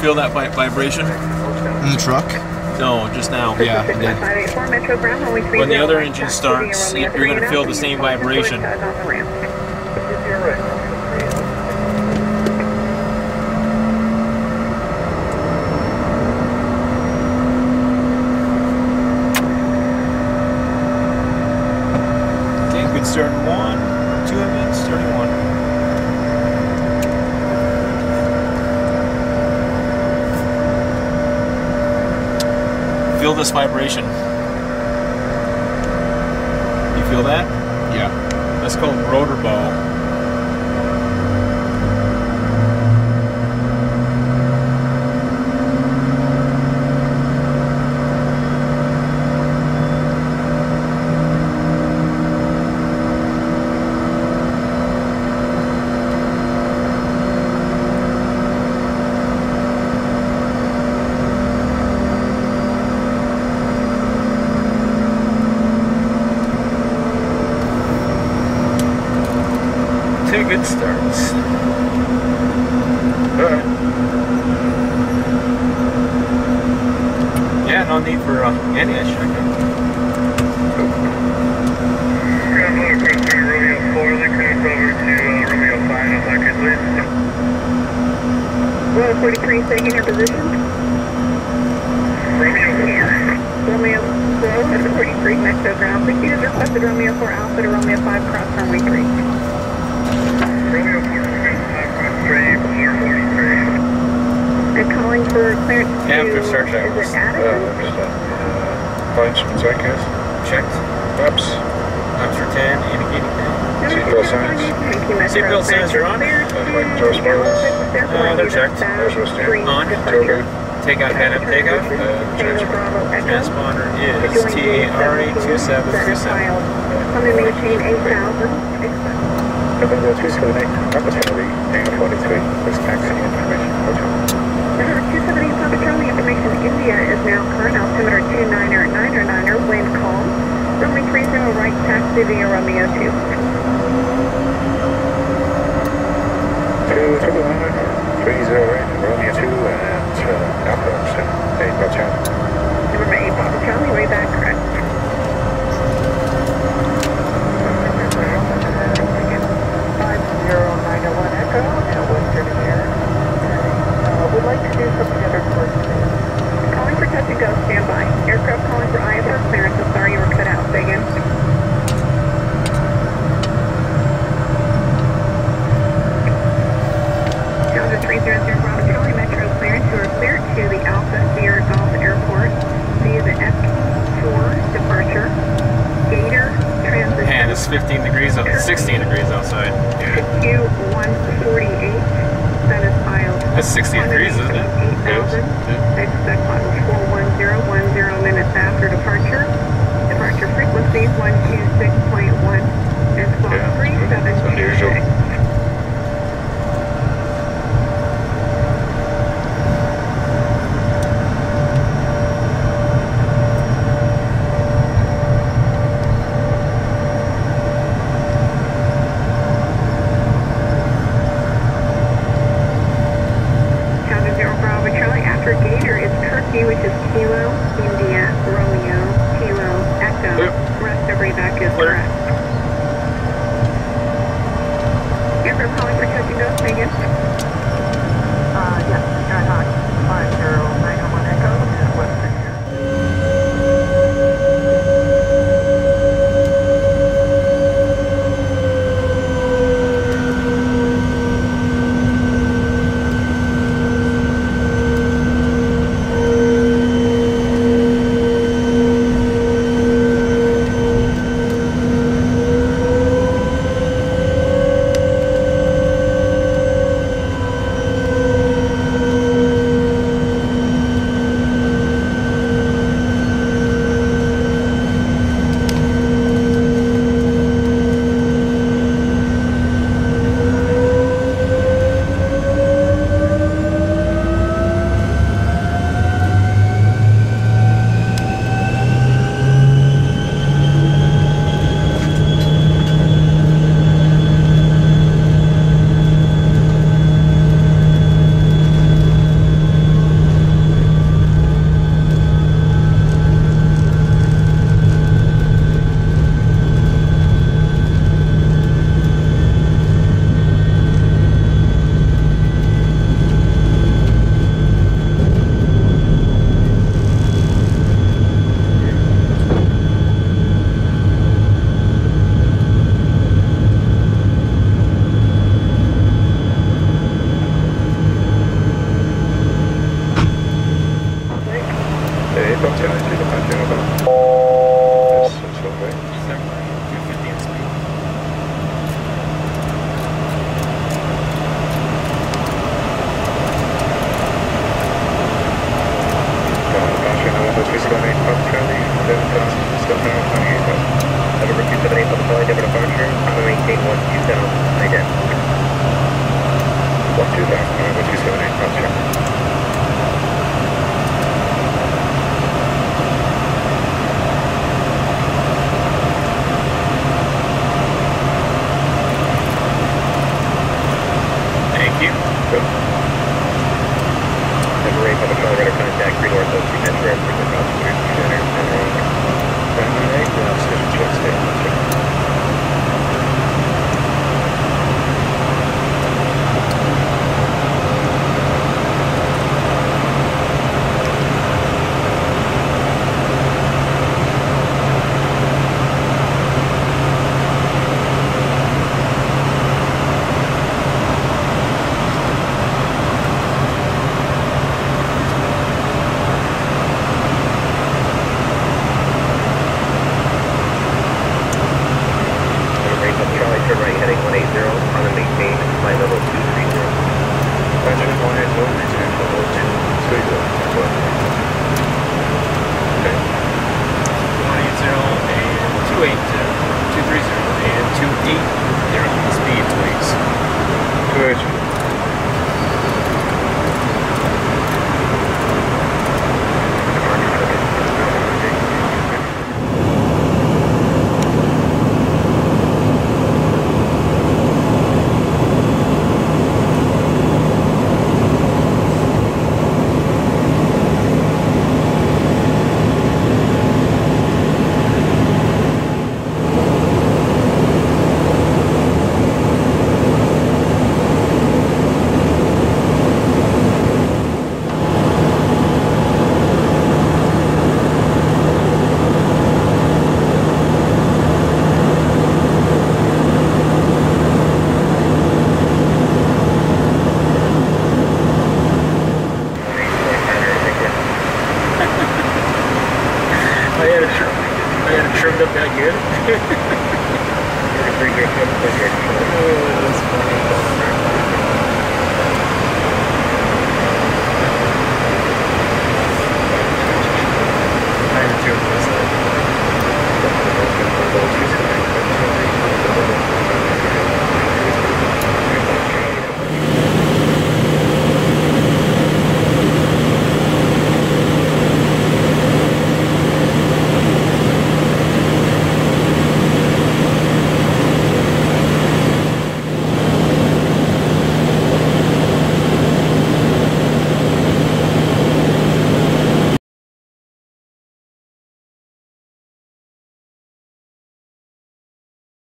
feel that vibration? In the truck? No, just now. Yeah. When the other engine starts, you're going to feel the same vibration. Okay, good start one, two of it, starting one. Feel this vibration. You feel that? Yeah. That's called rotor bow. two good starts. Alright. Yeah, no need for uh, any check. Romeo 4, then connect over to uh, Romeo 5 on Blackhead, please. Royal 43, taking your position. Romeo 4. Romeo 4, 43, Metro ground. Please use requested Romeo 4 Alpha to Romeo 5, cross runway 3. Romeo 4, And calling for clearance Yeah, to, good start check. is it Addison? Find some psychos. Checked. Ups. Times for 10, indicating 10. Seatbelt signs. Thank you, Metro. Seatbelt signs are on. And like door sparks. Uh, they're checked. On. Turbo. Takeoff, head up, takeoff. Transponder is TARA2727. Coming maintain 8,000. Expect. November 278, opportunity, Dana 43, this taxi Is now current altimeter 299er, wind calm. Runway 30 right taxi via Romeo 2. Two triple nine, three zero eight, Romeo 2, and uh, Alpha 7, 8 Bell Number 8 Papa Charlie, way back correct. Echo, and Western Air. Uh, would like to do something other course today. Calling for touch and go, standby. Aircraft calling for IFR clearance. I'm sorry you were cut out. Say again. Delta 300 Bravo Charlie Metro clearance. You are cleared to the Alpha Sierra Golf Airport via the F4 departure. Gator transition. And it's 15 degrees, out- 16 degrees outside. Q148, that is filed. That's 60 degrees, isn't it? 8,000. Expect model 41010 minutes after departure. Departure frequency 126.1 and squawk Yeah, which is frontière avec les opérateurs là-bas. Sur le One two thousand, one two seven eight, not zero. good.